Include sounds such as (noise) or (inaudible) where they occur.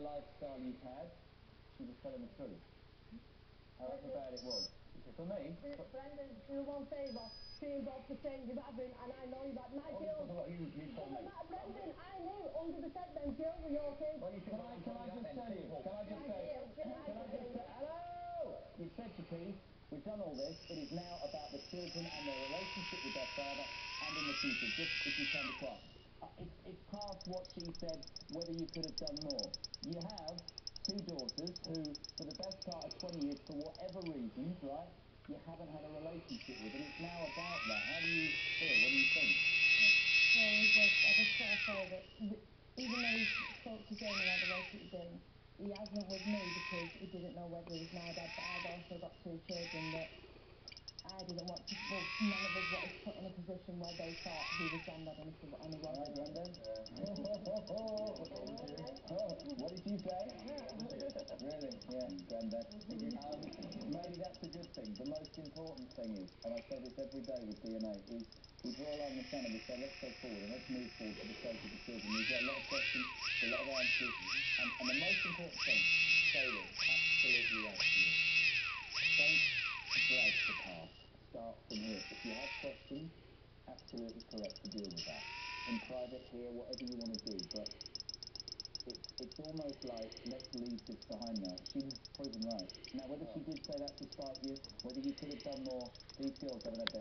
lifestyle you've had, she was telling the truth. However bad it was. For me, Brendan, do one favour. Change off the thing you haven't, and I know you've had my oh, guilt. what you, you told me. Brendan. I knew 100% them girls were your kids. Well, you can, I, can I just tell you? Can I just say? Can I just say? Hello. You said to Keith, we've done all this. It is now about the children and their relationship with their father, and in the future. Just if you can be quiet. It's, it's past what she said. Whether you could have done more. You have two daughters who, for the best part of 20 years, for whatever reasons, right, you haven't had a relationship with, and it's now about that. How do you feel? What do you think? Well, I just, I just sort of feel that th- even though he spoke to Jamie like the way he did, he hasn't with me because he didn't know whether he was my dad, but I've also got two children that I didn't want to, well, none of us wanted to put in a position where they thought he was granddad and he, and he All right, wasn't. Granddad? Oh, (laughs) what did you say? really? Yeah, Granddad. Um, maybe that's a good thing. The most important thing is, and I say this every day with DNA, is we draw a line in the sand and we say, let's go forward and let's move forward for the sake of the children. We've got a lot of questions, a lot of answers, and, and the most important thing, say this, absolutely right to you. Don't drag the past. Start from here. If you have questions, absolutely correct to deal with that. In private here, whatever you want to do, but it's it's almost like let's leave this behind now. She was proven right. Now, whether she did say that to spite you, whether you could have done more, these girls had their